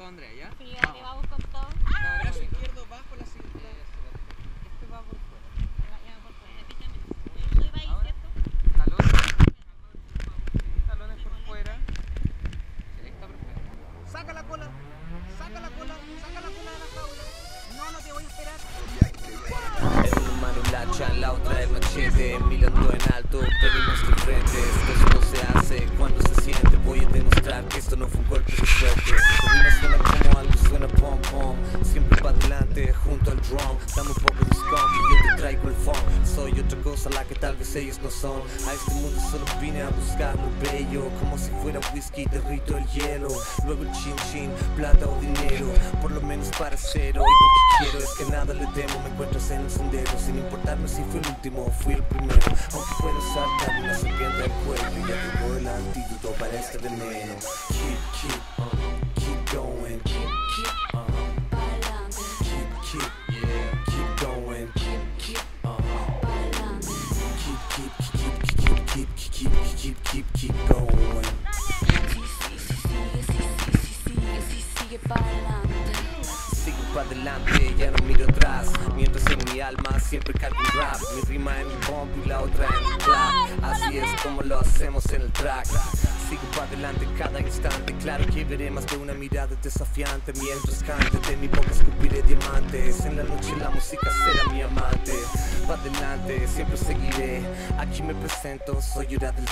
todo Andrea, ¿ya? Sí, dale, vamos con todo. Brazo izquierdo bajo la cintura. Este va por fuera. Ya, por fuera, pícame. Soy va ahí, ¿cierto? Talones. Talones por fuera. Sí, está perfecto. Saca la cola, saca la cola, saca la cola de la jaula. No, no te voy a esperar. En una mano un hacha, en la otra el machete Mirando en alto, pedimos de frente esto no fue un golpe de suerte. Rima suena como algo, suena pom pom. Siempre para adelante, junto al drum. Dame un poco de skunk y yo te traigo el funk. Soy otra cosa la que tal vez ellos no son. A este mundo solo vine a buscar lo bello Como si fuera whisky, derrito el hielo. Luego el chin chin, plata o dinero Por lo menos para cero. Y lo que quiero es que nada le temo Me encuentras en el sendero. Sin importarme si fui el último o fui el primero. Aunque puedo saltar una serpiente al cuello Ya tengo el antídoto para este veneno adelante, ya no miro atrás. Mientras en mi alma siempre cargo un rap. Mi rima en mi bomb y la otra en el trap. Así es como lo hacemos en el track. Sigo para adelante cada instante. Claro que veré más de una mirada desafiante. Mientras cante de mi boca escupiré diamantes. En la noche la música será mi amante. Pa' adelante, siempre seguiré. Aquí me presento, soy Ura del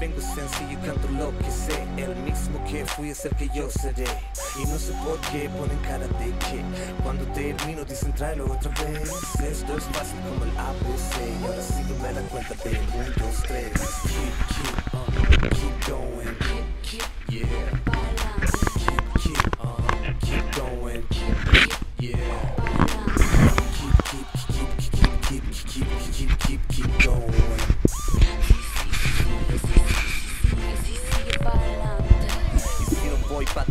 Vengo sencillo y canto lo que sé. El mismo que fui es el que yo seré. Y no sé por qué ponen cara de que Cuando termino dicen tráelo otra vez. Esto es fácil como el ABC Y ahora sígueme la cuenta de 1, 2, 3 Keep, keep, uh, keep keep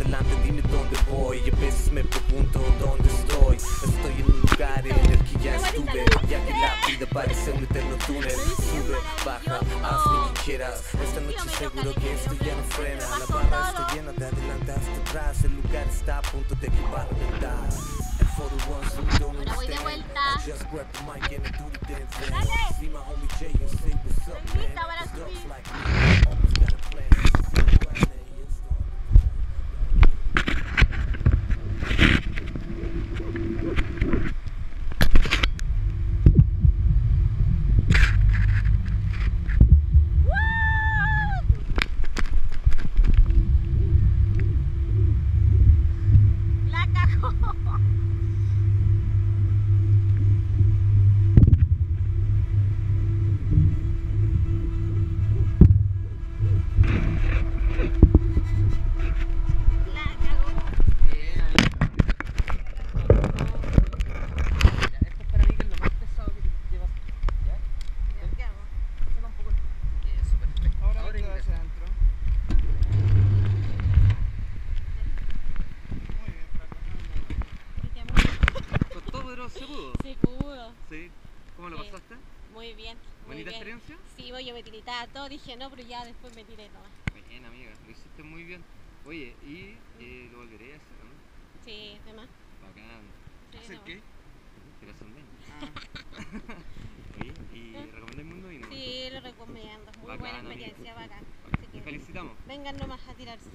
adelante, dime dónde voy. Y a veces me pregunto dónde estoy. Estoy en un lugar en el que ya estuve. Ya que la vida parece un eterno túnel. Sube, baja, haz lo que quieras. Esta noche seguro que esto ya no frena. La barra está llena de adelante hasta atrás. El lugar está a punto de que va a reventar. Ahora voy de vuelta. I pero se pudo. Sí, pudo. Sí. ¿Cómo lo Sí. pasaste? Muy bien. Muy ¿Bonita bien. experiencia? Sí, voy, yo me tiritaba todo, dije no, pero ya después me tiré nomás. Bien, amiga. Lo hiciste muy bien. Oye, y eh, lo volveré a hacer, ¿no? Sí, demás. Bacán. Sí, ¿Hacer nomás. qué? Son bien. Ah, Oye, ¿y recomendáis mundo y no? Sí, lo recomiendo. Muy Bacán, buena experiencia, bacán. Bacán. Así Te que felicitamos. vengan nomás a tirarse.